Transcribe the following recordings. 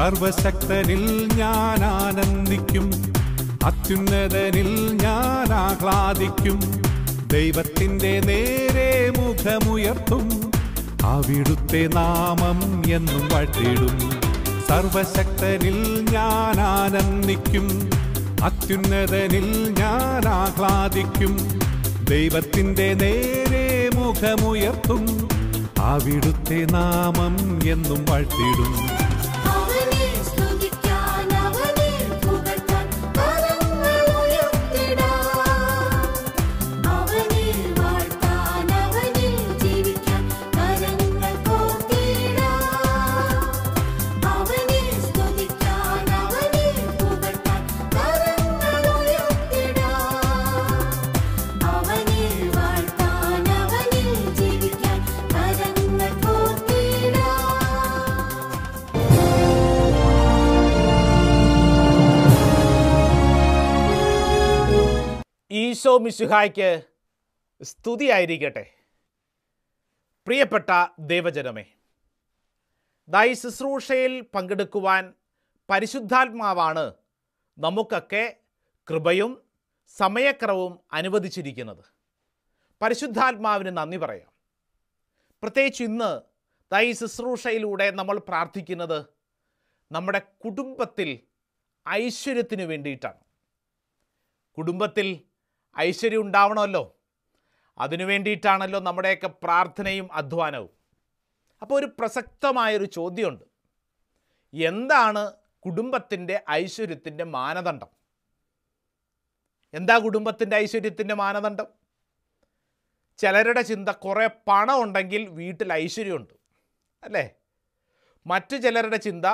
സർവശക്തനിൽ ഞാൻ ആനന്ദിക്കും. അത്യുന്നതനിൽ ഞാൻ ആഹ്ലാദിക്കും. ദൈവത്തിന്റെ നേരെ മുഖമുയർത്തും. അവിടുത്തെ നാമം എന്നും വട്ടിടും സർവശക്തനിൽ ഞാൻ ആനന്ദിക്കും. അത്യുന്നതനിൽ ഞാൻ ആഹ്ലാദിക്കും. ദൈവത്തിന്റെ നേരെ മുഖമുയർത്തും. അവിടുത്തെ നാമം എന്നും വാഴ്ത്തിടും ഈശോ മിശുഹായ്ക്ക് സ്തുതിയായിരിക്കട്ടെ. പ്രിയപ്പെട്ട ദേവജനമേ ദൈ ശുശ്രൂഷയിൽ പങ്കെടുക്കുവാൻ പരിശുദ്ധാത്മാവാണ് നമുക്കൊക്കെ കൃപയും സമയക്രമവും അനുവദിച്ചിരിക്കുന്നത്. പരിശുദ്ധാത്മാവിന് നന്ദി പറയാം. പ്രത്യേകിച്ച് ഇന്ന് ദൈ ശുശ്രൂഷയിലൂടെ നമ്മൾ പ്രാർത്ഥിക്കുന്നത് നമ്മുടെ കുടുംബത്തിൽ ഐശ്വര്യത്തിന് വേണ്ടിയിട്ടാണ്. കുടുംബത്തിൽ ഐശ്വര്യം ഉണ്ടാവണമല്ലോ. അതിനു വേണ്ടിയിട്ടാണല്ലോ നമ്മുടെയൊക്കെ പ്രാർത്ഥനയും അധ്വാനവും. അപ്പോൾ ഒരു പ്രസക്തമായൊരു ചോദ്യമുണ്ട്. എന്താണ് കുടുംബത്തിന്റെ ഐശ്വര്യത്തിന്റെ മാനദണ്ഡം? എന്താ കുടുംബത്തിന്റെ ഐശ്വര്യത്തിന്റെ മാനദണ്ഡം? ചിലരുടെ ചിന്ത കുറേ പണം ഉണ്ടെങ്കിൽ വീട്ടിൽ ഐശ്വര്യമുണ്ട് അല്ലേ? മറ്റു ചിലരുടെ ചിന്ത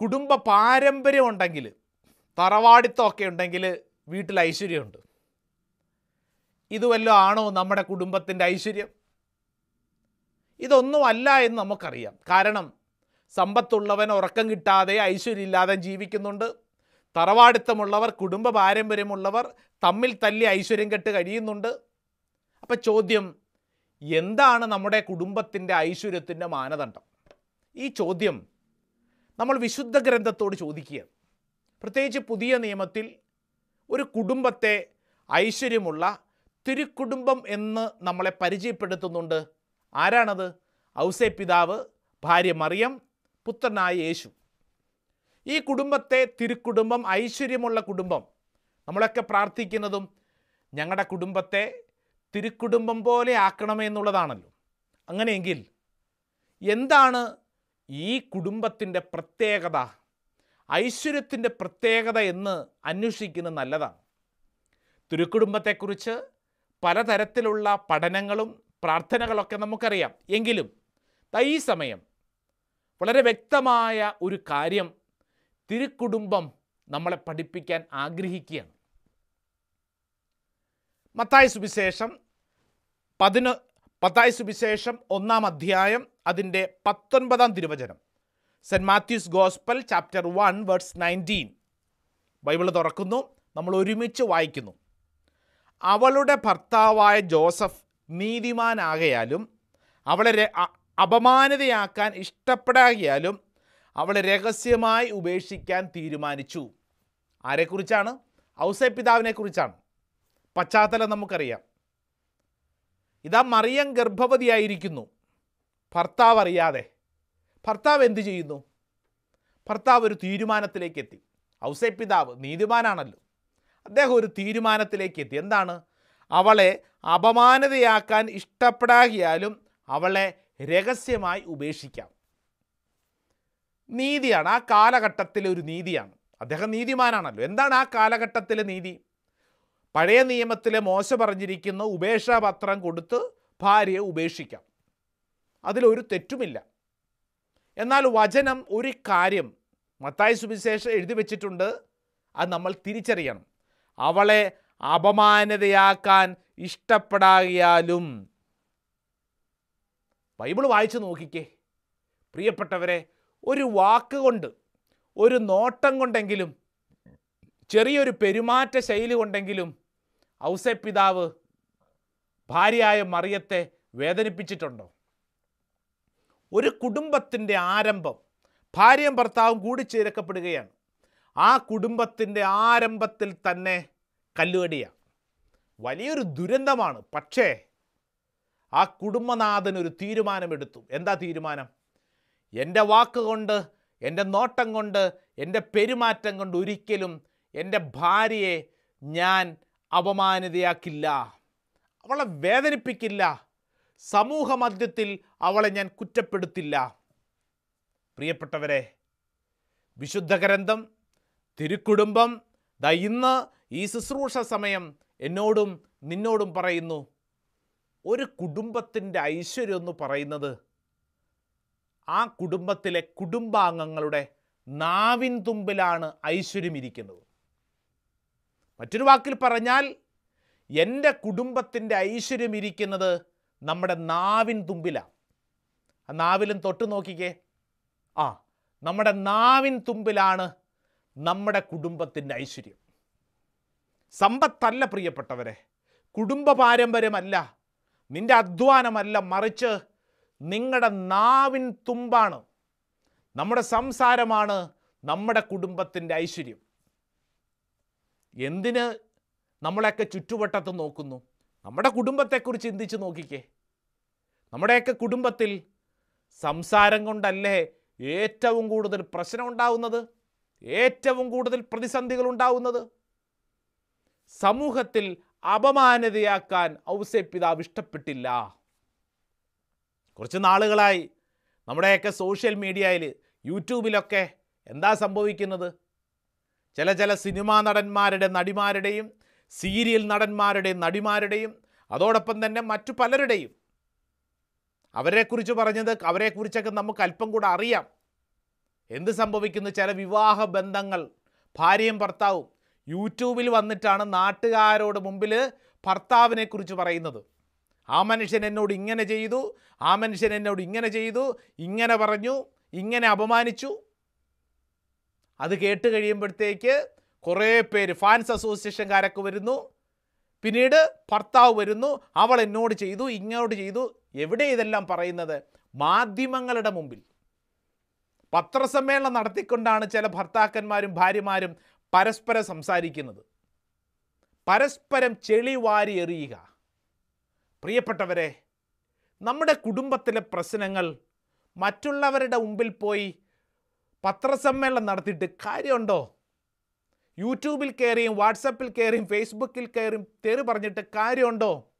കുടുംബ പാരമ്പര്യം ഉണ്ടെങ്കിൽ തറവാടിത്തമൊക്കെ ഉണ്ടെങ്കിൽ വീട്ടിൽ ഐശ്വര്യമുണ്ട്. ഇതുവല്ലോ ആണോ നമ്മുടെ കുടുംബത്തിന്റെ ഐശ്വര്യം? ഇതൊന്നും അല്ല എന്ന് നമുക്കറിയാം. കാരണം സമ്പത്തുള്ളവൻ ഉറക്കം കിട്ടാതെ ഐശ്വര്യമില്ലാതെ ജീവിക്കുന്നുണ്ട്. തറവാടിത്തമുള്ളവർ കുടുംബ പാരമ്പര്യമുള്ളവർ തമ്മിൽ തല്ലി ഐശ്വര്യം കെട്ട് കഴിയുന്നുണ്ട്. അപ്പം ചോദ്യം എന്താണ് നമ്മുടെ കുടുംബത്തിന്റെ ഐശ്വര്യത്തിന്റെ മാനദണ്ഡം? ഈ ചോദ്യം നമ്മൾ വിശുദ്ധ ഗ്രന്ഥത്തോട് ചോദിക്കുക പ്രത്യേകിച്ച് പുതിയ നിയമത്തിൽ ഒരു കുടുംബത്തെ ഐശ്വര്യമുള്ള തിരുക്കുടുംബം എന്ന് നമ്മളെ പരിചയപ്പെടുത്തുന്നുണ്ട്. ആരാണത്? ഔസേ പിതാവ് ഭാര്യ മറിയം പുത്രനായ യേശു. ഈ കുടുംബത്തെ തിരുക്കുടുംബം ഐശ്വര്യമുള്ള കുടുംബം നമ്മളൊക്കെ പ്രാർത്ഥിക്കുന്നതും ഞങ്ങളുടെ കുടുംബത്തെ തിരുക്കുടുംബം പോലെ ആക്കണമേ എന്നുള്ളതാണല്ലോ. അങ്ങനെയെങ്കിൽ എന്താണ് ഈ കുടുംബത്തിന്റെ പ്രത്യേകത? ഐശ്വര്യത്തിന്റെ പ്രത്യേകത എന്ന് അന്വേഷിക്കുന്നത് നല്ലതാണ്. തിരുക്കുടുംബത്തെക്കുറിച്ച് പലതരത്തിലുള്ള പഠനങ്ങളും പ്രാർത്ഥനകളൊക്കെ നമുക്കറിയാം. എങ്കിലും ഈ സമയം വളരെ വ്യക്തമായ ഒരു കാര്യം തിരുക്കുടുംബം നമ്മളെ പഠിപ്പിക്കാൻ ആഗ്രഹിക്കുകയാണ്. മത്തായ സുവിശേഷം പതിനൊ പത്തായ സുവിശേഷം ഒന്നാം അധ്യായം അതിന്റെ പത്തൊൻപതാം തിരുവചനം. Saint Matthew's gospel chapter one words nineteen. Bible തുറക്കുന്നു നമ്മൾ ഒരുമിച്ച് വായിക്കുന്നു. അവളുടെ ഭർത്താവായ ജോസഫ് നീതിമാനാകയാലും അവളെ അപമാനിതയാക്കാൻ ഇഷ്ടപ്പെടാകിയാലും അവളെ രഹസ്യമായി ഉപേക്ഷിക്കാൻ തീരുമാനിച്ചു. ആരെക്കുറിച്ചാണ്? ഔസേ പിതാവിനെക്കുറിച്ചാണ് പശ്ചാത്തലം നമുക്കറിയാം. ഇതാ മറിയം ഗർഭവതിയായിരിക്കുന്നു. ഭർത്താവ് അറിയാതെ ഭർത്താവ് എന്ത് ചെയ്യുന്നു? ഭർത്താവ് ഒരു തീരുമാനത്തിലേക്ക് എത്തി ഔസേ പിതാവ് നീതിമാനാണല്ലോ. അദ്ദേഹം ഒരു തീരുമാനത്തിലേക്ക് എത്തി എന്താണ്? അവളെ അപമാനതയാക്കാൻ ഇഷ്ടപ്പെടാകിയാലും അവളെ രഹസ്യമായി ഉപേക്ഷിക്കാം. നീതിയാണ്. ആ കാലഘട്ടത്തിലെ ഒരു നീതിയാണ്. അദ്ദേഹം നീതിമാനാണല്ലോ. എന്താണ് ആ കാലഘട്ടത്തിലെ നീതി? പഴയ നിയമത്തിലെ മോശ പറഞ്ഞിരിക്കുന്ന ഉപേക്ഷാപത്രം കൊടുത്ത് ഭാര്യയെ ഉപേക്ഷിക്കാം. അതിലൊരു തെറ്റുമില്ല. എന്നാൽ വചനം ഒരു കാര്യം മത്തായ സുവിശേഷം എഴുതി വെച്ചിട്ടുണ്ട്. അത് നമ്മൾ തിരിച്ചറിയണം. അവളെ അപമാനതയാക്കാൻ ഇഷ്ടപ്പെടാകിയാലും ബൈബിൾ വായിച്ചു നോക്കിക്കേ. പ്രിയപ്പെട്ടവരെ ഒരു വാക്ക് കൊണ്ട് ഒരു നോട്ടം കൊണ്ടെങ്കിലും ചെറിയൊരു പെരുമാറ്റ ശൈലി കൊണ്ടെങ്കിലും ഔസേ പിതാവ് ഭാര്യയായ മറിയത്തെ വേദനിപ്പിച്ചിട്ടുണ്ടോ? ഒരു കുടുംബത്തിന്റെ ആരംഭം ഭാര്യയും ഭർത്താവും കൂടി ചേരക്കപ്പെടുകയാണ്. ആ കുടുംബത്തിന്റെ ആരംഭത്തിൽ തന്നെ കല്ലുകടിയാണ് വലിയൊരു ദുരന്തമാണ്. പക്ഷേ ആ കുടുംബനാഥൻ ഒരു തീരുമാനമെടുത്തു. എന്താ തീരുമാനം? എന്റെ വാക്കുകൊണ്ട് എന്റെ നോട്ടം കൊണ്ട് എന്റെ പെരുമാറ്റം കൊണ്ട് ഒരിക്കലും എന്റെ ഭാര്യയെ ഞാൻ അപമാനിതയാക്കില്ല. അവളെ വേദനിപ്പിക്കില്ല. സമൂഹ മധ്യത്തിൽ അവളെ ഞാൻ കുറ്റപ്പെടുത്തില്ല. പ്രിയപ്പെട്ടവരെ വിശുദ്ധ ഗ്രന്ഥം തിരുക്കുടുംബം ദ ഇന്ന് ഈ ശുശ്രൂഷ സമയം എന്നോടും നിന്നോടും പറയുന്നു ഒരു കുടുംബത്തിന്റെ ഐശ്വര്യം എന്ന് പറയുന്നത് ആ കുടുംബത്തിലെ കുടുംബാംഗങ്ങളുടെ നാവിൻ തുമ്പിലാണ് ഐശ്വര്യം ഇരിക്കുന്നത്. മറ്റൊരു വാക്കിൽ പറഞ്ഞാൽ എന്റെ കുടുംബത്തിന്റെ ഐശ്വര്യം ഇരിക്കുന്നത് നമ്മുടെ നാവിൻ തുമ്പിലാണ് ആ നാവിലും തൊട്ട് നോക്കിക്കേ. ആ നമ്മുടെ നാവിൻ തുമ്പിലാണ് നമ്മുടെ കുടുംബത്തിന്റെ ഐശ്വര്യം. സമ്പത്തല്ല പ്രിയപ്പെട്ടവരെ. കുടുംബ പാരമ്പര്യമല്ല. നിന്റെ അധ്വാനമല്ല മറിച്ച് നിങ്ങളുടെ നാവിൻ തുമ്പാണ്. നമ്മുടെ സംസാരമാണ് നമ്മുടെ കുടുംബത്തിന്റെ ഐശ്വര്യം. എന്തിന് നമ്മളെയൊക്കെ ചുറ്റുവട്ടത്ത് നോക്കുന്നു? നമ്മുടെ കുടുംബത്തെക്കുറിച്ച് ചിന്തിച്ച് നോക്കിക്കേ. നമ്മുടെയൊക്കെ കുടുംബത്തിൽ സംസാരം കൊണ്ടല്ലേ ഏറ്റവും കൂടുതൽ പ്രശ്നം ഉണ്ടാവുന്നത്? ഏറ്റവും കൂടുതൽ പ്രതിസന്ധികൾ ഉണ്ടാവുന്നത്? സമൂഹത്തിൽ അപമാനതയാക്കാൻ ഔസേ പിതാവ് ഇഷ്ടപ്പെട്ടില്ല. കുറച്ച് നാളുകളായി നമ്മുടെയൊക്കെ സോഷ്യൽ മീഡിയയിൽ യൂട്യൂബിലൊക്കെ എന്താ സംഭവിക്കുന്നത്? ചില ചില സിനിമാ നടന്മാരുടെ നടിമാരുടെയും സീരിയൽ നടന്മാരുടെയും നടിമാരുടെയും അതോടൊപ്പം തന്നെ മറ്റു പലരുടെയും. അവരെക്കുറിച്ച് പറഞ്ഞത് അവരെക്കുറിച്ചൊക്കെ നമുക്ക് അല്പം കൂടെ അറിയാം. എന്ത് സംഭവിക്കുന്നു? ചില വിവാഹ ബന്ധങ്ങൾ ഭാര്യയും ഭർത്താവും യൂട്യൂബിൽ വന്നിട്ടാണ് നാട്ടുകാരോട് മുമ്പിൽ ഭർത്താവിനെക്കുറിച്ച് പറയുന്നത്. ആ മനുഷ്യൻ എന്നോട് ഇങ്ങനെ ചെയ്തു ആ മനുഷ്യൻ എന്നോട് ഇങ്ങനെ ചെയ്തു ഇങ്ങനെ പറഞ്ഞു ഇങ്ങനെ അപമാനിച്ചു. അത് കേട്ട് കഴിയുമ്പോഴത്തേക്ക് കുറേ പേര് ഫാൻസ് അസോസിയേഷൻകാരൊക്കെ വരുന്നു. പിന്നീട് ഭർത്താവ് വരുന്നു. അവൾ എന്നോട് ചെയ്തു ഇങ്ങോട്ട് ചെയ്തു. എവിടെ ഇതെല്ലാം പറയുന്നത്? മാധ്യമങ്ങളുടെ മുമ്പിൽ. പത്രസമ്മേളനം നടത്തിക്കൊണ്ടാണ് ചില ഭർത്താക്കന്മാരും ഭാര്യമാരും പരസ്പരം സംസാരിക്കുന്നത്. പരസ്പരം ചെളി വാരി എറിയുക. പ്രിയപ്പെട്ടവരെ നമ്മുടെ കുടുംബത്തിലെ പ്രശ്നങ്ങൾ മറ്റുള്ളവരുടെ മുമ്പിൽ പോയി പത്രസമ്മേളനം നടത്തിയിട്ട് കാര്യമുണ്ടോ? യൂട്യൂബിൽ കയറിയും വാട്സപ്പിൽ കയറിയും ഫേസ്ബുക്കിൽ കയറിയും തെറി പറഞ്ഞിട്ട് കാര്യമുണ്ടോ?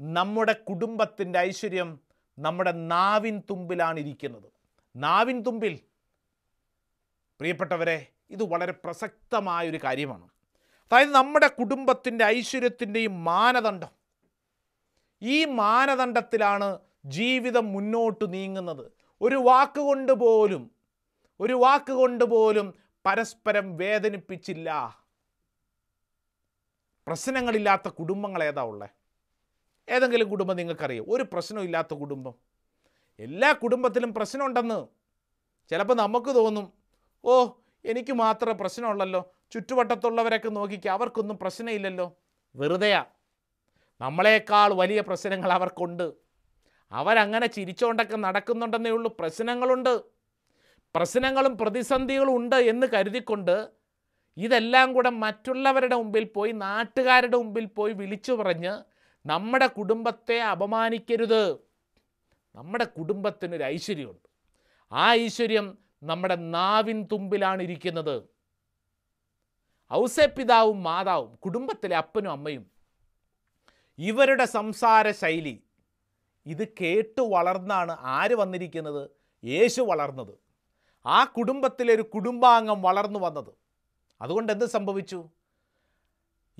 നമ്മുടെ കുടുംബത്തിന്റെ ഐശ്വര്യം നമ്മുടെ നാവിൻ തുമ്പിലാണ് ഇരിക്കുന്നത്. നാവിൻ തുമ്പിൽ പ്രിയപ്പെട്ടവരെ ഇത് വളരെ പ്രസക്തമായൊരു കാര്യമാണ്. അതായത് നമ്മുടെ കുടുംബത്തിന്റെ ഐശ്വര്യത്തിന്റെയും മാനദണ്ഡം. ഈ മാനദണ്ഡത്തിലാണ് ജീവിതം മുന്നോട്ട് നീങ്ങുന്നത്. ഒരു വാക്കുകൊണ്ട് പോലും ഒരു വാക്കുകൊണ്ട് പോലും പരസ്പരം വേദനിപ്പിച്ചില്ല. പ്രശ്നങ്ങളില്ലാത്ത കുടുംബങ്ങൾ ഏതാ ഉള്ളത് ഏതെങ്കിലും കുടുംബം നിങ്ങൾക്കറിയോ? ഒരു പ്രശ്നമില്ലാത്ത കുടുംബം. എല്ലാ കുടുംബത്തിലും പ്രശ്നമുണ്ടെന്ന്. ചിലപ്പോൾ നമുക്ക് തോന്നും ഓ എനിക്ക് മാത്രമേ പ്രശ്നമുള്ളല്ലോ. ചുറ്റുവട്ടത്തുള്ളവരൊക്കെ നോക്കിക്കുക അവർക്കൊന്നും പ്രശ്നമില്ലല്ലോ. വെറുതെയാ. നമ്മളെക്കാൾ വലിയ പ്രശ്നങ്ങൾ അവർക്കുണ്ട്. അവരങ്ങനെ ചിരിച്ചുകൊണ്ടൊക്കെ നടക്കുന്നുണ്ടെന്നേ ഉള്ളൂ. പ്രശ്നങ്ങളുണ്ട്. പ്രശ്നങ്ങളും പ്രതിസന്ധികളും ഉണ്ട് എന്ന് കരുതിക്കൊണ്ട് ഇതെല്ലാം കൂടെ മറ്റുള്ളവരുടെ മുമ്പിൽ പോയി നാട്ടുകാരുടെ മുമ്പിൽ പോയി വിളിച്ചു പറഞ്ഞ് നമ്മുടെ കുടുംബത്തെ അപമാനിക്കരുത്. നമ്മുടെ കുടുംബത്തിനൊരു ഐശ്വര്യമുണ്ട്. ആ ഐശ്വര്യം നമ്മുടെ നാവിൻ തുമ്പിലാണ് ഇരിക്കുന്നത്. ഔസേപ്പിതാവും മാതാവും കുടുംബത്തിലെ അപ്പനും അമ്മയും ഇവരുടെ സംസാര ശൈലി ഇത് കേട്ട് വളർന്നാണ് ആര് വന്നിരിക്കുന്നത്? യേശു വളർന്നത്. ആ കുടുംബത്തിലെ ഒരു കുടുംബാംഗം വളർന്നു വന്നത്. അതുകൊണ്ട് എന്ത് സംഭവിച്ചു?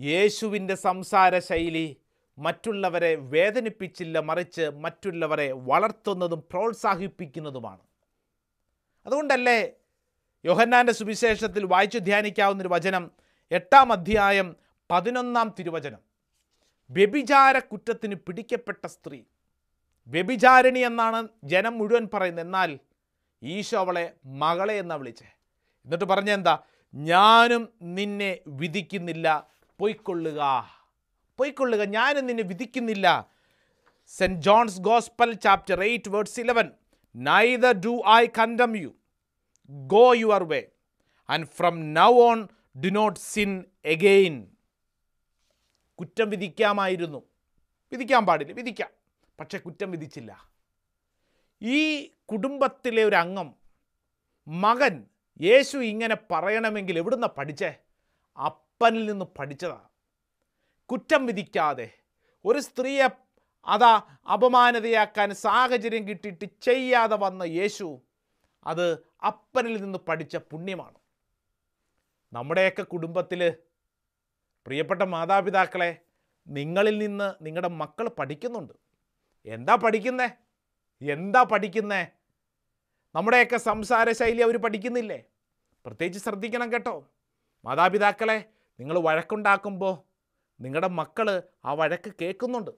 യേശുവിന്റെ സംസാര ശൈലി മറ്റുള്ളവരെ വേദനിപ്പിച്ചില്ല മറിച്ച് മറ്റുള്ളവരെ വളർത്തുന്നതും പ്രോത്സാഹിപ്പിക്കുന്നതുമാണ്. അതുകൊണ്ടല്ലേ യോഹന്നാന്റെ സുവിശേഷത്തിൽ വായിച്ചു ധ്യാനിക്കാവുന്നൊരു വചനം എട്ടാം അധ്യായം പതിനൊന്നാം തിരുവചനം. വ്യഭിചാര കുറ്റത്തിന് പിടിക്കപ്പെട്ട സ്ത്രീ. വ്യഭിചാരിണി എന്നാണ് ജനം മുഴുവൻ പറയുന്നത്. എന്നാൽ ഈശോ അവളെ മകളെ എന്നാ വിളിച്ചേ? എന്നിട്ട് പറഞ്ഞെന്താ ഞാനും നിന്നെ വിധിക്കുന്നില്ല. പൊയ്ക്കൊള്ളുക. പൊയ്ക്കൊള്ളുക. ഞാനും നിന്നെ വിധിക്കുന്നില്ല. Saint John's gospel chapter eight words eleven. Neither do I condemn you go your way and from now on do not sin again കുറ്റം വിധിക്കാമായിരുന്നു. വിധിക്കാൻ പാടില്ല. വിധിക്കാം. പക്ഷെ കുറ്റം വിധിച്ചില്ല. ഈ കുടുംബത്തിലെ ഒരു അംഗം മകൻ യേശു ഇങ്ങനെ പറയണമെങ്കിൽ എവിടുന്ന പഠിച്ചേ? അപ്പനിൽ നിന്ന് പഠിച്ചതാണ് കുറ്റം വിധിക്കാതെ ഒരു സ്ത്രീയെ അതാ അപമാനതയാക്കാൻ സാഹചര്യം കിട്ടിയിട്ട് ചെയ്യാതെ വന്ന യേശു അത് അപ്പനിൽ നിന്ന് പഠിച്ച പുണ്യമാണ്. നമ്മുടെയൊക്കെ കുടുംബത്തിൽ പ്രിയപ്പെട്ട മാതാപിതാക്കളെ നിങ്ങളിൽ നിന്ന് നിങ്ങളുടെ മക്കൾ പഠിക്കുന്നുണ്ട്. എന്താ പഠിക്കുന്നേ? എന്താ പഠിക്കുന്നേ? നമ്മുടെയൊക്കെ സംസാര ശൈലി അവർ പഠിക്കുന്നില്ലേ? പ്രത്യേകിച്ച് ശ്രദ്ധിക്കണം കേട്ടോ. മാതാപിതാക്കളെ നിങ്ങൾ വഴക്കുണ്ടാക്കുമ്പോൾ നിങ്ങളുടെ മക്കൾ ആ വഴക്ക് കേൾക്കുന്നുണ്ട്.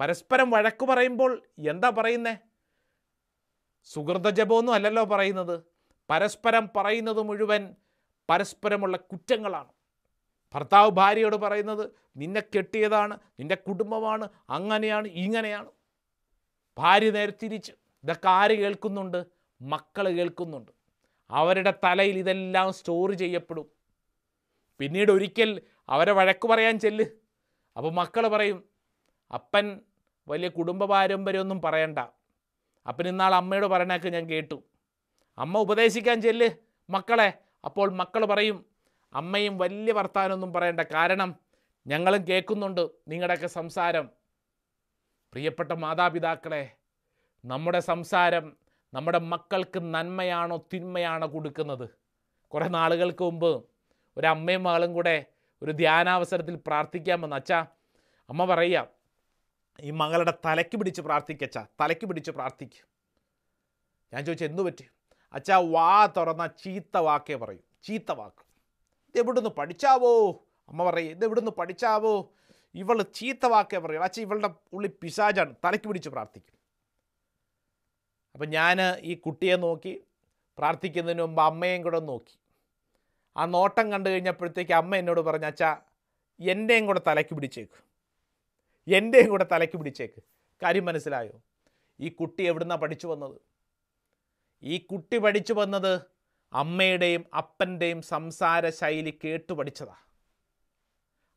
പരസ്പരം വഴക്ക് പറയുമ്പോൾ എന്താ പറയുന്നേ? സുഹൃതജപമൊന്നും അല്ലല്ലോ പറയുന്നത്. പരസ്പരം പറയുന്നത് മുഴുവൻ പരസ്പരമുള്ള കുറ്റങ്ങളാണ്. ഭർത്താവ് ഭാര്യയോട് പറയുന്നത് നിന്നെ കെട്ടിയതാണ് നിന്റെ കുടുംബമാണ് അങ്ങനെയാണ് ഇങ്ങനെയാണ്. ഭാര്യ നേരെ തിരിച്ച്. ഇതൊക്കെ ആര് കേൾക്കുന്നുണ്ട്? മക്കൾ കേൾക്കുന്നുണ്ട്. അവരുടെ തലയിൽ ഇതെല്ലാം സ്റ്റോർ ചെയ്യപ്പെടും. പിന്നീട് ഒരിക്കൽ അവരെ വഴക്ക് പറയാൻ ചെല്ല്. അപ്പോൾ മക്കൾ പറയും അപ്പൻ വലിയ കുടുംബ പാരമ്പര്യമൊന്നും പറയണ്ട. അപ്പൻ ഇന്നാൾ അമ്മയോട് പറയണൊക്കെ ഞാൻ കേട്ടു. അമ്മ ഉപദേശിക്കാൻ ചെല്ല് മക്കളെ. അപ്പോൾ മക്കൾ പറയും അമ്മയും വലിയ വർത്താനൊന്നും പറയണ്ട. കാരണം ഞങ്ങളും കേൾക്കുന്നുണ്ട് നിങ്ങളുടെയൊക്കെ സംസാരം. പ്രിയപ്പെട്ട മാതാപിതാക്കളെ നമ്മുടെ സംസാരം നമ്മുടെ മക്കൾക്ക് നന്മയാണോ തിന്മയാണോ കൊടുക്കുന്നത്? കുറേ നാളുകൾക്ക് മുമ്പ് ഒരു അമ്മയും മകളും കൂടെ ഒരു ധ്യാനാവസരത്തിൽ പ്രാർത്ഥിക്കാമെന്ന് അച്ഛാ അമ്മ പറയുക ഈ മകളുടെ തലയ്ക്ക് പിടിച്ച് പ്രാർത്ഥിക്കച്ച തലയ്ക്ക് പിടിച്ച് പ്രാർത്ഥിക്കും. ഞാൻ ചോദിച്ചു എന്തു പറ്റി? അച്ഛാ വാ തുറന്ന ചീത്ത വാക്കേ പറയും ചീത്ത വാക്ക്. ഇത് എവിടുന്ന് പഠിച്ചാവോ? അമ്മ പറയും ഇത് എവിടുന്ന് പഠിച്ചാവോ? ഇവൾ ചീത്ത വാക്കേ പറയും അച്ഛൻ ഇവളുടെ ഉള്ളി പിശാചാണ്. തലയ്ക്ക് പിടിച്ച് പ്രാർത്ഥിക്കും. അപ്പം ഞാൻ ഈ കുട്ടിയെ നോക്കി പ്രാർത്ഥിക്കുന്നതിന് മുമ്പ് അമ്മയും കൂടെ നോക്കി. ആ നോട്ടം കണ്ടു കഴിഞ്ഞപ്പോഴത്തേക്ക് അമ്മ എന്നോട് പറഞ്ഞു അച്ഛാ എന്റെയും കൂടെ തലയ്ക്ക് പിടിച്ചേക്ക്. എന്റെയും കൂടെ തലയ്ക്ക് പിടിച്ചേക്ക്. കാര്യം മനസ്സിലായോ? ഈ കുട്ടി എവിടുന്നാണ് പഠിച്ചു വന്നത്? ഈ കുട്ടി പഠിച്ചു വന്നത് അമ്മയുടെയും അപ്പന്റെയും സംസാര ശൈലി കേട്ടു പഠിച്ചതാ.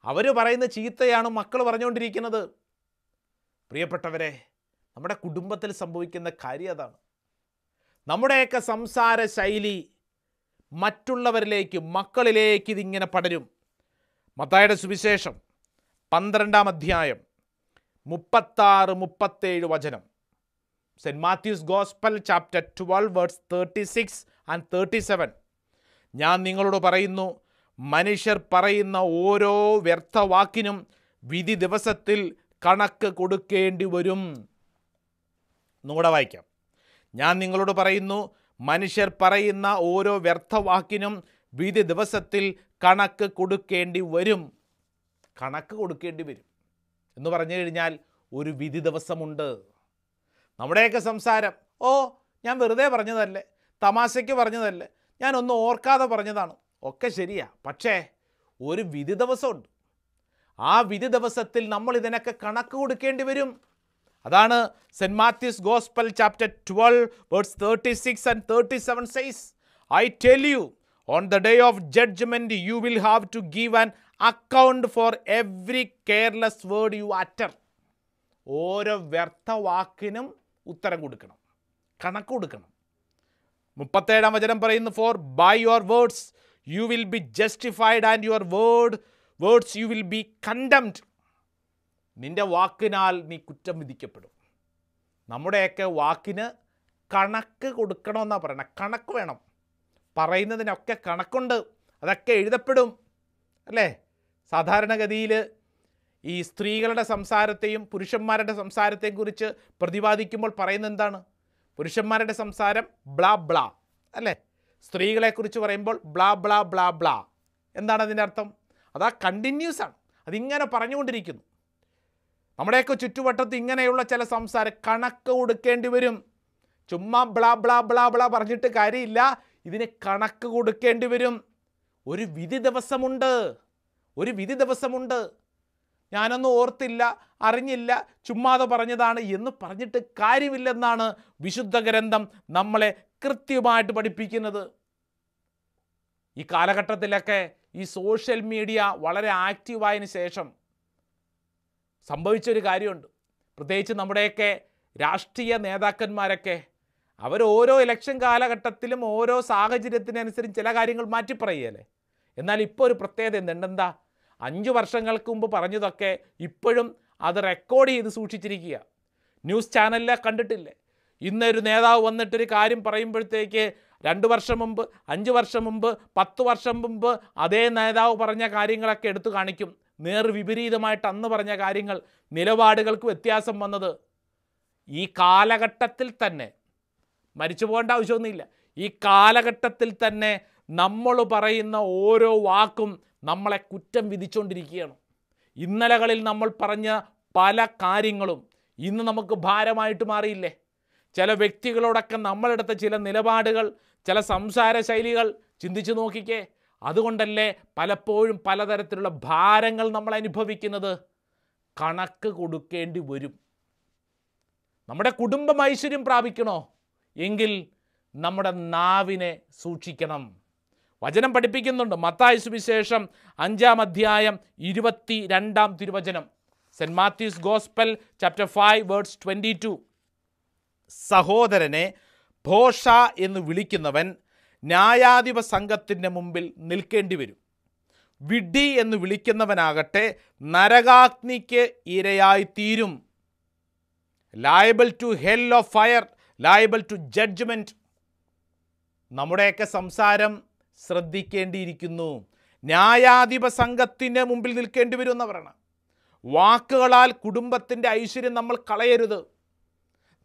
അവർ പറയുന്ന ചീത്തയാണ് മക്കൾ പറഞ്ഞുകൊണ്ടിരിക്കുന്നത് പ്രിയപ്പെട്ടവരെ നമ്മുടെ കുടുംബത്തിൽ സംഭവിക്കുന്ന കാര്യം അതാണ്. നമ്മുടെയൊക്കെ സംസാര ശൈലി മറ്റുള്ളവരിലേക്ക് മക്കളിലേക്ക് ഇതിങ്ങനെ പടരും. മത്തായുടെ സുവിശേഷം പന്ത്രണ്ടാം അധ്യായം മുപ്പത്താറ് മുപ്പത്തേഴ് വചനം. Saint Matthew's gospel chapter twelve words thirty six and thirty seven. ഞാൻ നിങ്ങളോട് പറയുന്നു മനുഷ്യർ പറയുന്ന ഓരോ വ്യർത്ഥവാക്കിനും വിധി ദിവസത്തിൽ കണക്ക് കൊടുക്കേണ്ടി വരും. ഒന്നുകൂടെ വായിക്കാം. ഞാൻ നിങ്ങളോട് പറയുന്നു മനുഷ്യർ പറയുന്ന ഓരോ വ്യർത്ഥവാക്കിനും വിധി ദിവസത്തിൽ കണക്ക് കൊടുക്കേണ്ടി വരും. കണക്ക് കൊടുക്കേണ്ടി വരും. എന്ന് പറഞ്ഞു കഴിഞ്ഞാൽ ഒരു വിധി ദിവസമുണ്ട്. നമ്മുടെയൊക്കെ സംസാരം ഓ ഞാൻ വെറുതെ പറഞ്ഞതല്ലേ? തമാശയ്ക്ക് പറഞ്ഞതല്ലേ? ഞാനൊന്നും ഓർക്കാതെ പറഞ്ഞതാണ്. ഒക്കെ ശരിയാ. പക്ഷേ ഒരു വിധി ദിവസമുണ്ട്. ആ വിധി ദിവസത്തിൽ നമ്മൾ ഇതിനൊക്കെ കണക്ക് കൊടുക്കേണ്ടി വരും. അതാണ് saint Matthew's gospel chapter twelve words thirty six and thirty seven says I tell you on the day of judgment you will have to give an account for every careless word you utter. ഓരോ വ്യർത്ഥ വാക്കിനും ഉത്തരം കൊടുക്കണം. കണക്ക് കൊടുക്കണം. മുപ്പത്തേഴാം വചനം പറയുന്നു for by your words you will be justified and your word words you will be condemned നിന്റെ വാക്കിനാൽ നീ കുറ്റം വിധിക്കപ്പെടും. നമ്മുടെയൊക്കെ വാക്കിന് കണക്ക് കൊടുക്കണമെന്നാണ് പറയണത് കണക്ക് വേണം. പറയുന്നതിനൊക്കെ കണക്കുണ്ട്. അതൊക്കെ എഴുതപ്പെടും. അല്ലേ? സാധാരണഗതിയിൽ ഈ സ്ത്രീകളുടെ സംസാരത്തെയും പുരുഷന്മാരുടെ സംസാരത്തെയും കുറിച്ച് പ്രതിപാദിക്കുമ്പോൾ പറയുന്നത് എന്താണ്? പുരുഷന്മാരുടെ സംസാരം ബ്ലാ ബ്ലാ. അല്ലേ? സ്ത്രീകളെക്കുറിച്ച് പറയുമ്പോൾ ബ്ലാ ബ്ലാ ബ്ലാ ബ്ലാ എന്താണ് അതിന്റെ അർത്ഥം? അതാ കണ്ടിന്യൂസ് ആണ്. അതിങ്ങനെ പറഞ്ഞുകൊണ്ടിരിക്കുന്നു. നമ്മുടെയൊക്കെ ചുറ്റുവട്ടത്ത് ഇങ്ങനെയുള്ള ചില സംസാരം കണക്ക് കൊടുക്കേണ്ടി വരും. ചുമ്മാ ബ്ലാ ബ്ലാ ബ്ലാ ബ്ലാ പറഞ്ഞിട്ട് കാര്യമില്ല. ഇതിന് കണക്ക് കൊടുക്കേണ്ടി വരും. ഒരു വിധി ദിവസമുണ്ട്. ഒരു വിധി ദിവസമുണ്ട്. ഞാനൊന്നും ഓർത്തില്ല അറിഞ്ഞില്ല ചുമ്മാതെ പറഞ്ഞതാണ് എന്ന് പറഞ്ഞിട്ട് കാര്യമില്ലെന്നാണ് വിശുദ്ധ ഗ്രന്ഥം നമ്മളെ കൃത്യമായിട്ട് പഠിപ്പിക്കുന്നത്. ഈ കാലഘട്ടത്തിലൊക്കെ ഈ സോഷ്യൽ മീഡിയ വളരെ ആക്റ്റീവായതിന് ശേഷം സംഭവിച്ചൊരു കാര്യമുണ്ട്. പ്രത്യേകിച്ച് നമ്മുടെയൊക്കെ രാഷ്ട്രീയ നേതാക്കന്മാരൊക്കെ അവർ ഓരോ ഇലക്ഷൻ കാലഘട്ടത്തിലും ഓരോ സാഹചര്യത്തിനനുസരിച്ച് ചില കാര്യങ്ങൾ മാറ്റി പറയുകയല്ലേ എന്നാൽ ഇപ്പോൾ ഒരു പ്രത്യേകത എന്തുണ്ട്? എന്താ? അഞ്ച് വർഷങ്ങൾക്ക് മുമ്പ് പറഞ്ഞതൊക്കെ ഇപ്പോഴും അത് റെക്കോർഡ് ചെയ്ത് സൂക്ഷിച്ചിരിക്കുക. ന്യൂസ് ചാനലിലെ കണ്ടിട്ടില്ലേ? ഇന്നൊരു നേതാവ് വന്നിട്ടൊരു കാര്യം പറയുമ്പോഴത്തേക്ക് രണ്ട് വർഷം മുമ്പ് അഞ്ച് വർഷം മുമ്പ് പത്ത് വർഷം മുമ്പ് അതേ നേതാവ് പറഞ്ഞ കാര്യങ്ങളൊക്കെ എടുത്തു കാണിക്കും. നേർ വിപരീതമായിട്ട് അന്ന് പറഞ്ഞ കാര്യങ്ങൾ നിലപാടുകൾക്ക് വ്യത്യാസം വന്നത്. ഈ കാലഘട്ടത്തിൽ തന്നെ മരിച്ചു പോകേണ്ട ആവശ്യമൊന്നുമില്ല. ഈ കാലഘട്ടത്തിൽ തന്നെ നമ്മൾ പറയുന്ന ഓരോ വാക്കും നമ്മളെ കുറ്റം വിധിച്ചുകൊണ്ടിരിക്കുകയാണ് ഇന്നലകളിൽ നമ്മൾ പറഞ്ഞ പല കാര്യങ്ങളും ഇന്ന് നമുക്ക് ഭാരമായിട്ട് മാറിയില്ലേ? ചില വ്യക്തികളോടൊക്കെ നമ്മളെടുത്ത ചില നിലപാടുകൾ ചില സംസാര ശൈലികൾ ചിന്തിച്ചു നോക്കിക്കേ. അതുകൊണ്ടല്ലേ പലപ്പോഴും പലതരത്തിലുള്ള ഭാരങ്ങൾ നമ്മൾ അനുഭവിക്കുന്നത്? കണക്ക് കൊടുക്കേണ്ടി വരും. നമ്മുടെ കുടുംബം ഐശ്വര്യം പ്രാപിക്കണോ? എങ്കിൽ നമ്മുടെ നാവിനെ സൂക്ഷിക്കണം. വചനം പഠിപ്പിക്കുന്നുണ്ട്. മത്തായ സുവിശേഷം അഞ്ചാം അധ്യായം ഇരുപത്തി രണ്ടാം തിരുവചനം. Saint Matthew's gospel chapter five words twenty two. സഹോദരനെ ഭോഷ എന്ന് വിളിക്കുന്നവൻ ന്യായാധിപ സംഘത്തിന്റെ മുമ്പിൽ നിൽക്കേണ്ടി വരും വിഡ്ഢി എന്ന് വിളിക്കുന്നവനാകട്ടെ നരകാഗ്നിക്ക് ഇരയായിത്തീരും. Liable to hell of fire liable to judgment നമ്മുടെയൊക്കെ സംസാരം ശ്രദ്ധിക്കേണ്ടിയിരിക്കുന്നു. ന്യായാധിപ സംഘത്തിന് മുമ്പിൽ നിൽക്കേണ്ടി വരുന്നവരാണ്. വാക്കുകളാൽ കുടുംബത്തിന്റെ ഐശ്വര്യം നമ്മൾ കളയരുത്.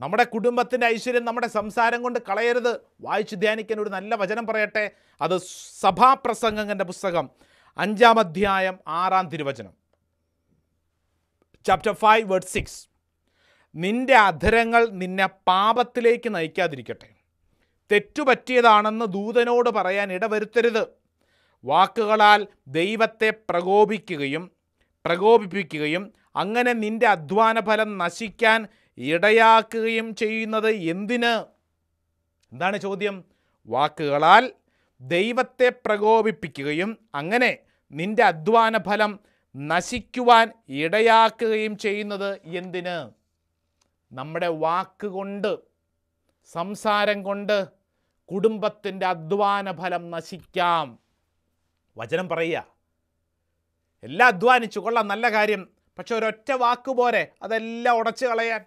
നമ്മുടെ കുടുംബത്തിന്റെ ഐശ്വര്യം നമ്മുടെ സംസാരം കൊണ്ട് കളയരുത്. വായിച്ച് ധ്യാനിക്കാൻ ഒരു നല്ല വചനം പറയട്ടെ. അത് സഭാപ്രസംഗങ്ങന്റെ പുസ്തകം അഞ്ചാം അധ്യായം ആറാം തിരുവചനം. ചാപ്റ്റർ ഫൈവ് വേർഡ് സിക്സ് നിന്റെ അധരങ്ങൾ നിന്നെ പാപത്തിലേക്ക് നയിക്കാതിരിക്കട്ടെ. തെറ്റുപറ്റിയതാണെന്ന് ദൂതനോട് പറയാൻ ഇടവരുത്തരുത്. വാക്കുകളാൽ ദൈവത്തെ പ്രകോപിക്കുകയും പ്രകോപിപ്പിക്കുകയും അങ്ങനെ നിന്റെ അധ്വാന ഫലം നശിക്കാൻ ഇടയാക്കുകയും ചെയ്യുന്നത് എന്തിന്? എന്താണ് ചോദ്യം? വാക്കുകളാൽ ദൈവത്തെ പ്രകോപിപ്പിക്കുകയും അങ്ങനെ നിന്റെ അധ്വാന ഫലം നശിക്കുവാൻ ഇടയാക്കുകയും ചെയ്യുന്നത് എന്തിന്? നമ്മുടെ വാക്കുകൊണ്ട് സംസാരം കൊണ്ട് കുടുംബത്തിന്റെ അധ്വാന ഫലം നശിക്കാം. വചനം പറയുക. എല്ലാം അധ്വാനിച്ചു കൊള്ളാം നല്ല കാര്യം. പക്ഷെ ഒരൊറ്റ വാക്ക് പോരെ അതെല്ലാം ഉടച്ചു കളയാൻ.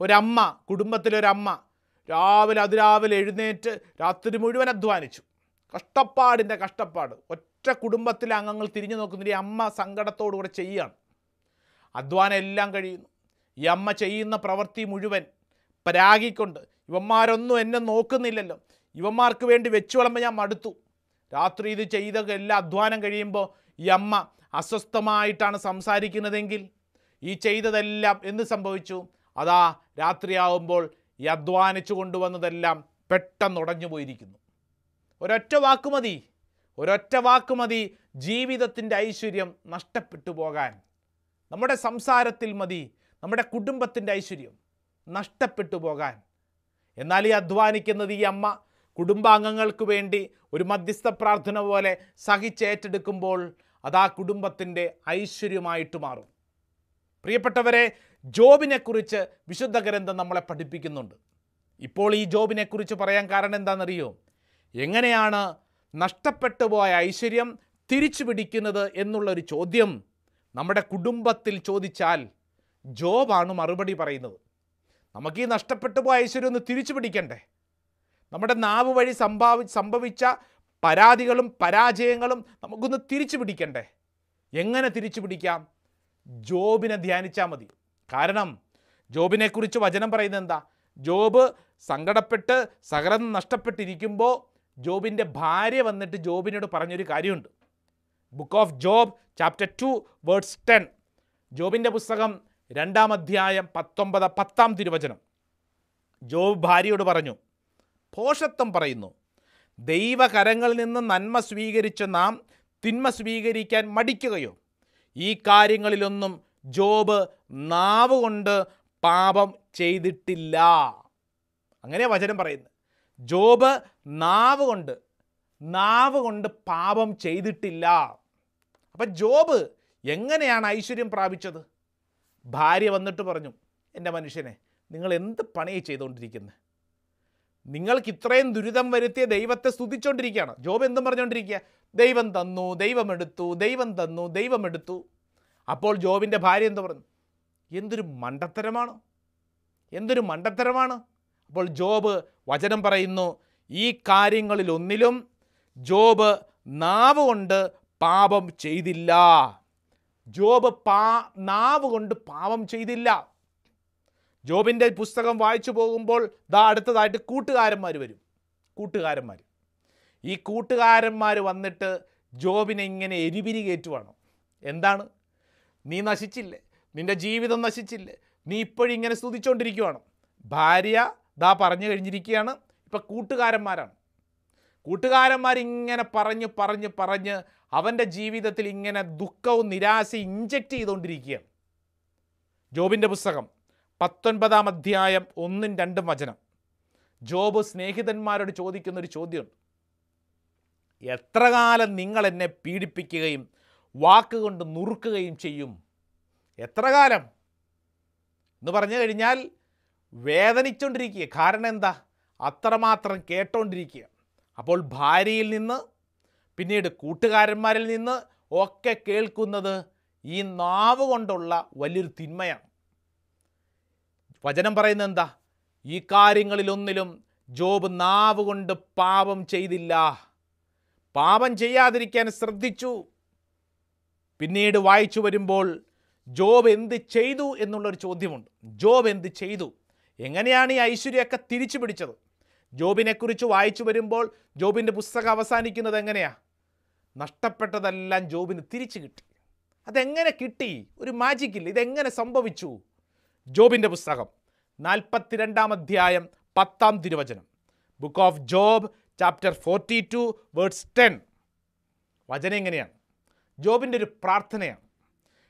ഒരമ്മ കുടുംബത്തിലൊരമ്മ രാവിലെ അതിരാവിലെ എഴുന്നേറ്റ് രാത്രി മുഴുവൻ അധ്വാനിച്ചു. കഷ്ടപ്പാടിന്റെ കഷ്ടപ്പാട്. ഒറ്റ കുടുംബത്തിലെ അംഗങ്ങൾ തിരിഞ്ഞു നോക്കുന്നില്ല ഈ അമ്മ സങ്കടത്തോടു കൂടെ ചെയ്യുകയാണ്. അധ്വാനം എല്ലാം കഴിയുന്നു. ഈ അമ്മ ചെയ്യുന്ന പ്രവൃത്തി മുഴുവൻ പരാഗിക്കൊണ്ട്. ഇവന്മാരൊന്നും എന്നെ നോക്കുന്നില്ലല്ലോ. ഇവന്മാർക്ക് വേണ്ടി വെച്ചു വിളമ്പ് ഞാൻ മടുത്തു. രാത്രി ഇത് ചെയ്ത എല്ലാ അധ്വാനം കഴിയുമ്പോൾ ഈ അമ്മ അസ്വസ്ഥമായിട്ടാണ് സംസാരിക്കുന്നതെങ്കിൽ ഈ ചെയ്തതെല്ലാം എന്ത് സംഭവിച്ചു? അതാ രാത്രിയാവുമ്പോൾ ഈ അധ്വാനിച്ചു കൊണ്ടുവന്നതെല്ലാം പെട്ടെന്ന് ഉടഞ്ഞു പോയിരിക്കുന്നു. ഒരൊറ്റ വാക്ക് മതി. ഒരൊറ്റ വാക്ക് മതി. ജീവിതത്തിന്റെ ഐശ്വര്യം നഷ്ടപ്പെട്ടു പോകാൻ. നമ്മുടെ സംസാരത്തിൽ മതി. നമ്മുടെ കുടുംബത്തിന്റെ ഐശ്വര്യം. നഷ്ടപ്പെട്ടു പോകാൻ. എന്നാൽ ഈ അധ്വാനിക്കുന്നത് ഈ അമ്മ കുടുംബാംഗങ്ങൾക്ക് വേണ്ടി ഒരു മധ്യസ്ഥ പ്രാർത്ഥന പോലെ സഹിച്ചേറ്റെടുക്കുമ്പോൾ അത് ആ കുടുംബത്തിന്റെ ഐശ്വര്യമായിട്ട് മാറും. പ്രിയപ്പെട്ടവരെ ജോബിനെക്കുറിച്ച് വിശുദ്ധ ഗ്രന്ഥം നമ്മളെ പഠിപ്പിക്കുന്നുണ്ട്. ഇപ്പോൾ ഈ ജോബിനെക്കുറിച്ച് പറയാൻ കാരണം എന്താണെന്നറിയോ? എങ്ങനെയാണ് നഷ്ടപ്പെട്ടു പോയ ഐശ്വര്യം തിരിച്ചു പിടിക്കുന്നത് എന്നുള്ളൊരു ചോദ്യം നമ്മുടെ കുടുംബത്തിൽ ചോദിച്ചാൽ ജോബാണ് മറുപടി പറയുന്നത്. നമുക്ക് ഈ നഷ്ടപ്പെട്ടു പോയ ഐശ്വര്യം ഒന്ന് തിരിച്ചു പിടിക്കണ്ടേ? നമ്മുടെ നാവ് വഴി സംഭാവി സംഭവിച്ച പരാതികളും പരാജയങ്ങളും നമുക്കൊന്ന് തിരിച്ചു പിടിക്കണ്ടേ? എങ്ങനെ തിരിച്ചു പിടിക്കാം? ജോബിനെ ധ്യാനിച്ചാൽ മതി. കാരണം ജോബിനെക്കുറിച്ച് വചനം പറയുന്നത് എന്താ? ജോബ് സങ്കടപ്പെട്ട് സകലം നഷ്ടപ്പെട്ടിരിക്കുമ്പോൾ ജോബിന്റെ ഭാര്യ വന്നിട്ട് ജോബിനോട് പറഞ്ഞൊരു കാര്യമുണ്ട്. Book of Job chapter two words ten ജോബിന്റെ പുസ്തകം രണ്ടാം അധ്യായം പത്തൊമ്പത് പത്താം തിരുവചനം. ജോബ് ഭാര്യയോട് പറഞ്ഞു പോഷത്വം പറയുന്നു ദൈവകരങ്ങളിൽ നിന്ന് നന്മ സ്വീകരിച്ച നാം തിന്മ സ്വീകരിക്കാൻ മടിക്കുകയോ? ഈ കാര്യങ്ങളിലൊന്നും ജോബ് നാവ് കൊണ്ട് പാപം ചെയ്തിട്ടില്ല. അങ്ങനെ വചനം പറയുന്നു ജോബ് നാവ് കൊണ്ട് നാവ് കൊണ്ട് പാപം ചെയ്തിട്ടില്ല. അപ്പം ജോബ് എങ്ങനെയാണ് ഐശ്വര്യം പ്രാപിച്ചത്? ഭാര്യ വന്നിട്ട് പറഞ്ഞു എന്റെ മനുഷ്യനെ നിങ്ങൾ എന്ത് പണിയെ ചെയ്തുകൊണ്ടിരിക്കുന്നത് നിങ്ങൾക്ക് ഇത്രയും ദുരിതം വരുത്തിയ ദൈവത്തെ സ്തുതിച്ചുകൊണ്ടിരിക്കുകയാണ് ജോബ് എന്തും പറഞ്ഞുകൊണ്ടിരിക്കുക ദൈവം തന്നു ദൈവം എടുത്തു ദൈവം തന്നു ദൈവം എടുത്തു. അപ്പോൾ ജോബിന്റെ ഭാര്യ എന്ത് പറഞ്ഞു? എന്തൊരു മണ്ടത്തരമാണ് എന്തൊരു മണ്ടത്തരമാണ്. അപ്പോൾ ജോബ് വചനം പറയുന്നു ഈ കാര്യങ്ങളിലൊന്നിലും ജോബ് നാവ് കൊണ്ട് പാപം ചെയ്തില്ല. ജോബ് പാ നാവ് കൊണ്ട് പാപം ചെയ്തില്ല. ജോബിന്റെ പുസ്തകം വായിച്ചു പോകുമ്പോൾ ദാ അടുത്തതായിട്ട് കൂട്ടുകാരന്മാർ വരും. കൂട്ടുകാരന്മാർ ഈ കൂട്ടുകാരന്മാർ വന്നിട്ട് ജോബിനെ ഇങ്ങനെ എരിപിരി കയറ്റുവാണ്? എന്താണ്? നീ നശിച്ചില്ലേ? നിന്റെ ജീവിതം നശിച്ചില്ലേ? നീ ഇപ്പോഴും ഇങ്ങനെ സ്തുതിച്ചുകൊണ്ടിരിക്കുവാണ് ഭാര്യ ദാ പറഞ്ഞു കഴിഞ്ഞിരിക്കുകയാണ്. ഇപ്പം കൂട്ടുകാരന്മാരാണ്. കൂട്ടുകാരന്മാരിങ്ങനെ പറഞ്ഞ് പറഞ്ഞ് പറഞ്ഞ് അവന്റെ ജീവിതത്തിൽ ഇങ്ങനെ ദുഃഖവും നിരാശയും ഇഞ്ചക്റ്റ് ചെയ്തുകൊണ്ടിരിക്കുകയാണ്. ജോബിന്റെ പുസ്തകം പത്തൊൻപതാം അധ്യായം ഒന്നും രണ്ടും വചനം. ജോബ് സ്നേഹിതന്മാരോട് ചോദിക്കുന്ന ഒരു ചോദ്യമുണ്ട്. എത്ര കാലം നിങ്ങൾ എന്നെ പീഡിപ്പിക്കുകയും വാക്കുകൊണ്ട് നുറുക്കുകയും ചെയ്യും? എത്ര കാലം എന്ന് പറഞ്ഞു കഴിഞ്ഞാൽ വേദനിച്ചുകൊണ്ടിരിക്കുക കാരണം എന്താ? അത്രമാത്രം കേട്ടോണ്ടിരിക്കുക. അപ്പോൾ ഭാര്യയിൽ നിന്ന് പിന്നീട് കൂട്ടുകാരന്മാരിൽ നിന്ന് ഒക്കെ കേൾക്കുന്നത് ഈ നാവ് കൊണ്ടുള്ള വലിയൊരു തിന്മയാണ്. വചനം പറയുന്നത് എന്താ? ഈ കാര്യങ്ങളിലൊന്നിലും ജോബ് നാവ് കൊണ്ട് പാപം ചെയ്തില്ല. പാപം ചെയ്യാതിരിക്കാൻ ശ്രദ്ധിച്ചു. പിന്നീട് വായിച്ചു വരുമ്പോൾ ജോബ് എന്ത് ചെയ്തു എന്നുള്ളൊരു ചോദ്യമുണ്ട്. ജോബ് എന്ത് ചെയ്തു? എങ്ങനെയാണ് ഈ ഐശ്വര്യമൊക്കെ തിരിച്ചു പിടിച്ചത്? ജോബിനെക്കുറിച്ച് വായിച്ചു വരുമ്പോൾ ജോബിന്റെ പുസ്തകം അവസാനിക്കുന്നത് എങ്ങനെയാണ് നഷ്ടപ്പെട്ടതെല്ലാം ജോബിന് തിരിച്ചു കിട്ടി. അതെങ്ങനെ കിട്ടി? ഒരു മാജിക്കില്ല ഇതെങ്ങനെ സംഭവിച്ചു? ജോബിന്റെ പുസ്തകം നാൽപ്പത്തിരണ്ടാം അധ്യായം പത്താം തിരുവചനം. Book of Job chapter forty two words ten വചനം എങ്ങനെയാണ്? ജോബിന്റെ ഒരു പ്രാർത്ഥനയാണ്.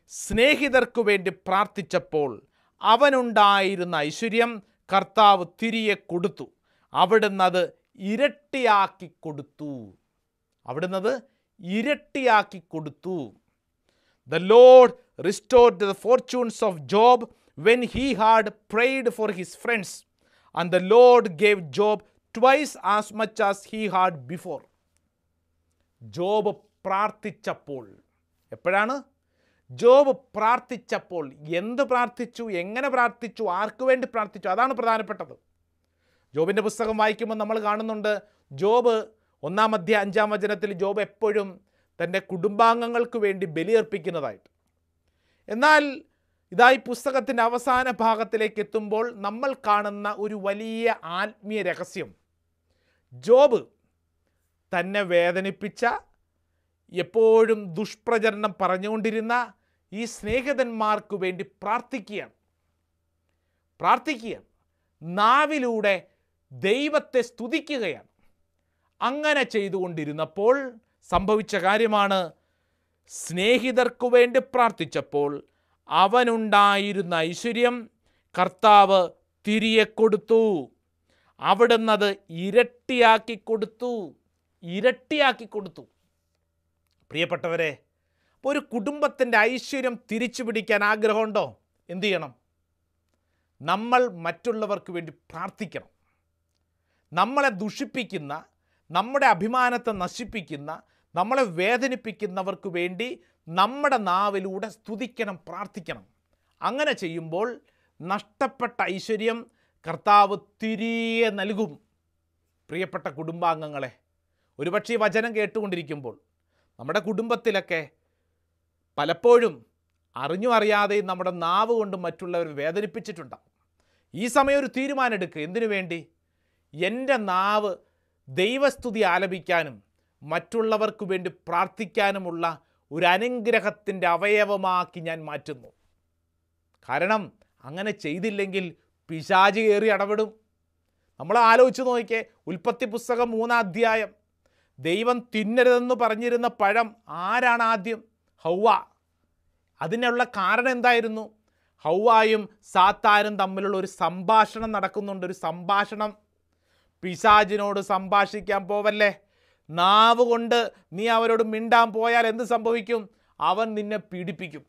സ്നേഹിതർക്കു വേണ്ടി പ്രാർത്ഥിച്ചപ്പോൾ അവനുണ്ടായിരുന്ന ഐശ്വര്യം കർത്താവ് തിരികെ കൊടുത്തു. അവിടുന്ന് അത് ഇരട്ടിയാക്കി കൊടുത്തു. അവിടുന്ന് അത് ഇരട്ടിയാക്കി കൊടുത്തു. The Lord restored the fortunes of Job when he had prayed for his friends and the Lord gave Job twice as much as he had before Job പ്രാർത്ഥിച്ചപ്പോൾ എപ്പോഴാണ്? ജോബ് പ്രാർത്ഥിച്ചപ്പോൾ. എന്ത് പ്രാർത്ഥിച്ചു? എങ്ങനെ പ്രാർത്ഥിച്ചു? ആർക്കു വേണ്ടി പ്രാർത്ഥിച്ചു? അതാണ് പ്രധാനപ്പെട്ടത്. ജോബിന്റെ പുസ്തകം വായിക്കുമ്പോൾ നമ്മൾ കാണുന്നുണ്ട് ജോബ് ഒന്നാം അധ്യായ അഞ്ചാം വചനത്തിൽ ജോബ് എപ്പോഴും തന്റെ കുടുംബാംഗങ്ങൾക്ക് വേണ്ടി ബലിയർപ്പിക്കുന്നതായിട്ട്. എന്നാൽ ഇതായി പുസ്തകത്തിന്റെ അവസാന ഭാഗത്തിലേക്ക് എത്തുമ്പോൾ നമ്മൾ കാണുന്ന ഒരു വലിയ ആത്മീയ രഹസ്യം. ജോബ് തന്നെ വേദനിപ്പിച്ച എപ്പോഴും ദുഷ്പ്രചരണം പറഞ്ഞുകൊണ്ടിരുന്ന ഈ സ്നേഹിതന്മാർക്ക് വേണ്ടി പ്രാർത്ഥിക്കുകയാണ്. പ്രാർത്ഥിക്കുകയാണ്. നാവിലൂടെ ദൈവത്തെ സ്തുതിക്കുകയാണ്. അങ്ങനെ ചെയ്തുകൊണ്ടിരുന്നപ്പോൾ സംഭവിച്ച കാര്യമാണ്. സ്നേഹിതർക്കു വേണ്ടി പ്രാർത്ഥിച്ചപ്പോൾ അവനുണ്ടായിരുന്ന ഐശ്വര്യം കർത്താവ് തിരികെ കൊടുത്തു. അവിടുന്ന് അത് ഇരട്ടിയാക്കി കൊടുത്തു. ഇരട്ടിയാക്കി കൊടുത്തു. പ്രിയപ്പെട്ടവരെ ഒരു കുടുംബത്തിന്റെ ഐശ്വര്യം തിരിച്ചു പിടിക്കാൻ ആഗ്രഹമുണ്ടോ? എന്തു ചെയ്യണം? നമ്മൾ മറ്റുള്ളവർക്ക് വേണ്ടി പ്രാർത്ഥിക്കണം. നമ്മളെ ദുഷിപ്പിക്കുന്ന നമ്മുടെ അഭിമാനത്തെ നശിപ്പിക്കുന്ന നമ്മളെ വേദനിപ്പിക്കുന്നവർക്ക് വേണ്ടി നമ്മുടെ നാവിലൂടെ സ്തുതിക്കണം പ്രാർത്ഥിക്കണം. അങ്ങനെ ചെയ്യുമ്പോൾ നഷ്ടപ്പെട്ട ഐശ്വര്യം കർത്താവ് തിരികെ നൽകും. പ്രിയപ്പെട്ട കുടുംബാംഗങ്ങളെ ഒരുപക്ഷെ ഈ വചനം കേട്ടുകൊണ്ടിരിക്കുമ്പോൾ നമ്മുടെ കുടുംബത്തിലൊക്കെ പലപ്പോഴും അറിഞ്ഞും അറിയാതെയും നമ്മുടെ നാവ് കൊണ്ട് മറ്റുള്ളവരെ വേദനിപ്പിച്ചിട്ടുണ്ടാവും. ഈ സമയം ഒരു തീരുമാനം എടുക്കുക എന്തിനു വേണ്ടി? എന്റെ നാവ് ദൈവസ്തുതി ആലപിക്കാനും മറ്റുള്ളവർക്ക് വേണ്ടി പ്രാർത്ഥിക്കാനുമുള്ള ഒരു അനുഗ്രഹത്തിന്റെ അവയവമാക്കി ഞാൻ മാറ്റുന്നു. കാരണം അങ്ങനെ ചെയ്തില്ലെങ്കിൽ പിശാചി കയറി ഇടപെടും നമ്മൾ ആലോചിച്ച് നോക്കിയേ ഉൽപ്പത്തി പുസ്തകം മൂന്നാം അധ്യായം. ദൈവം തിന്നരുതെന്ന് പറഞ്ഞിരുന്ന പഴം ആരാണ് ആദ്യം? ഹൗവ. അതിനുള്ള കാരണം എന്തായിരുന്നു? ഹൗവായും സാത്താനും തമ്മിലുള്ള ഒരു സംഭാഷണം നടക്കുന്നുണ്ട്. ഒരു സംഭാഷണം പിശാചിനോട് സംഭാഷിക്കാൻ പോവല്ലേ? നാവ് കൊണ്ട് നീ അവരോട് മിണ്ടാൻ പോയാൽ എന്ത് സംഭവിക്കും? അവൻ നിന്നെ പീഡിപ്പിക്കും.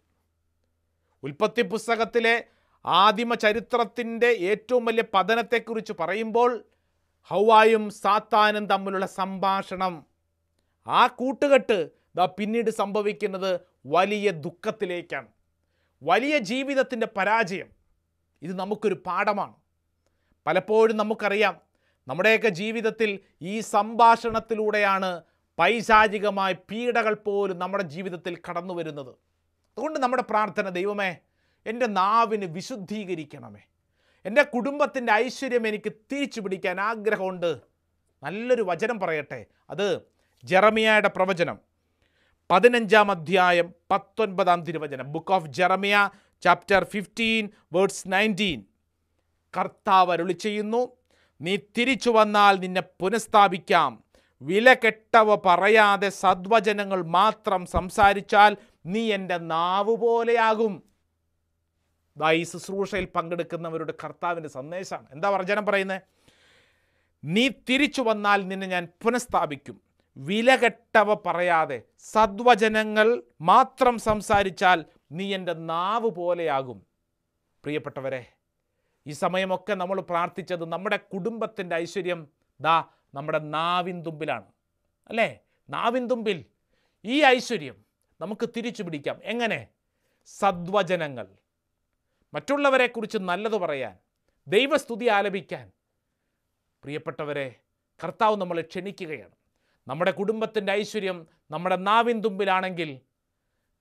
ഉൽപ്പത്തി പുസ്തകത്തിലെ ആദിമ ചരിത്രത്തിന്റെ ഏറ്റവും വലിയ പതനത്തെക്കുറിച്ച് പറയുമ്പോൾ ഹൗവായും സാത്താനും തമ്മിലുള്ള സംഭാഷണം. ആ കൂട്ടുകെട്ട് ദാ പിന്നീട് സംഭവിക്കുന്നത് വലിയ ദുഃഖത്തിലേക്കാണ്. വലിയ ജീവിതത്തിന്റെ പരാജയം. ഇത് നമുക്കൊരു പാഠമാണ്. പലപ്പോഴും നമുക്കറിയാം നമ്മുടെയൊക്കെ ജീവിതത്തിൽ ഈ സംഭാഷണത്തിലൂടെയാണ് പൈശാചികമായ പീഡകൾ പോലും നമ്മുടെ ജീവിതത്തിൽ കടന്നു വരുന്നത്. അതുകൊണ്ട് നമ്മുടെ പ്രാർത്ഥന ദൈവമേ എന്റെ നാവിന് വിശുദ്ധീകരിക്കണമേ. എന്റെ കുടുംബത്തിന്റെ ഐശ്വര്യം എനിക്ക് തിരിച്ചു പിടിക്കാൻ ആഗ്രഹമുണ്ട്. നല്ലൊരു വചനം പറയട്ടെ. അത് ജെറമിയയുടെ പ്രവചനം. പതിനഞ്ചാം അധ്യായം പത്തൊൻപതാം തിരുവചനം. Book of Jeremiah chapter fifteen words nineteen കർത്താവ് അരുളി ചെയ്യുന്നു നീ തിരിച്ചു വന്നാൽ നിന്നെ പുനഃസ്ഥാപിക്കാം. വില കെട്ടവ പറയാതെ സദ്വചനങ്ങൾ മാത്രം സംസാരിച്ചാൽ നീ എന്റെ നാവ് പോലെയാകും ഈ ശുശ്രൂഷയിൽ പങ്കെടുക്കുന്നവരുടെ കർത്താവിന്റെ സന്ദേശമാണ്. എന്താ വർജനം പറയുന്നത് നീ തിരിച്ചു വന്നാൽ നിന്നെ ഞാൻ പുനഃസ്ഥാപിക്കും. വിലകെട്ടവ പറയാതെ സദ്വചനങ്ങൾ മാത്രം സംസാരിച്ചാൽ നീ എന്റെ നാവ് പോലെയാകും പ്രിയപ്പെട്ടവരെ ഈ സമയമൊക്കെ നമ്മൾ പ്രാർത്ഥിച്ചത് നമ്മുടെ കുടുംബത്തിന്റെ ഐശ്വര്യം ദാ നമ്മുടെ നാവിൻ തുമ്പിലാണ്. അല്ലേ? നാവിൻ തുമ്പിൽ ഈ ഐശ്വര്യം നമുക്ക് തിരിച്ചു പിടിക്കാം. എങ്ങനെ? സദ്വചനങ്ങൾ. മറ്റുള്ളവരെക്കുറിച്ച് നല്ലത് പറയാൻ ദൈവസ്തുതി ആലപിക്കാൻ. പ്രിയപ്പെട്ടവരെ കർത്താവ് നമ്മളെ ക്ഷണിക്കുകയാണ്. നമ്മുടെ കുടുംബത്തിന്റെ ഐശ്വര്യം നമ്മുടെ നാവിൻ തുമ്പിലാണെങ്കിൽ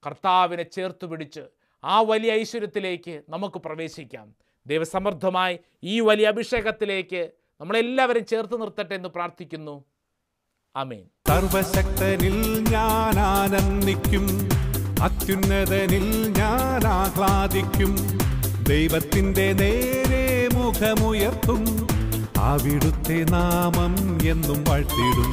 കർത്താവിനെ ചേർത്ത് പിടിച്ച് ആ വലിയ ഐശ്വര്യത്തിലേക്ക് നമുക്ക് പ്രവേശിക്കാം. ദൈവസമർത്ഥമായി ഈ വലിയ അഭിഷേകത്തിലേക്ക് നമ്മളെല്ലാവരും ചേർത്ത് നിർത്തട്ടെ എന്ന് പ്രാർത്ഥിക്കുന്നു. അമീൻ സർവശക്തനിൽ ഞാൻ ആനന്ദിക്കും അത്യുന്നതനിൽ ഞാൻ ആഹ്ലാദിക്കും ദൈവത്തിന്റെ നേരെ മുഖമുയർത്തും അവിടുത്തെ നാമം എന്നും വാഴ്ത്തിടും.